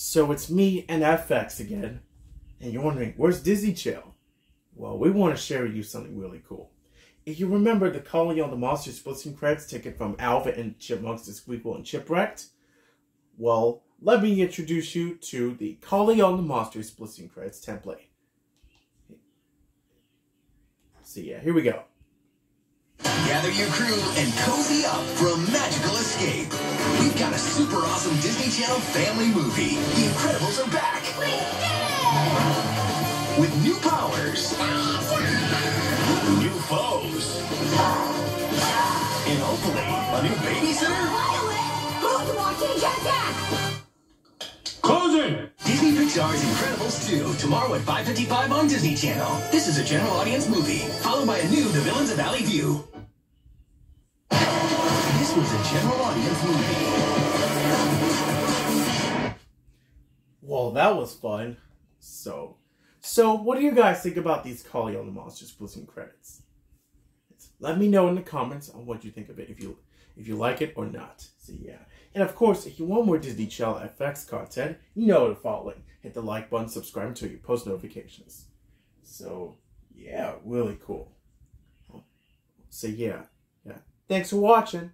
So it's me and FX again, and you're wondering, where's Dizzy Chill? Well, we want to share with you something really cool. If you remember the Calling All the Monster Splitting credits ticket from Alvin and Chipmunks to Squeakquel and Chipwrecked, well, let me introduce you to the Calling All the Monster Splitting credits template. So yeah, here we go. Gather your crew and cozy up for a magical escape. We've got a super awesome Disney Channel family movie. The Incredibles are back. With new powers. New foes. And hopefully, a new babysitter. Who's watching Jack Closing! Disney Pixar's Incredibles 2, tomorrow at 5.55 on Disney Channel. This is a general audience movie, followed by a new The Villains of Valley View. This was a general audience movie. Well, that was fun. So, so what do you guys think about these Calling All the Monsters Splitscreen credits? Let me know in the comments on what you think of it, if you if you like it or not. So yeah. And of course, if you want more Disney Channel FX content, you know the following. Hit the like button, subscribe to your post notifications. So yeah, really cool. So yeah, yeah. Thanks for watching.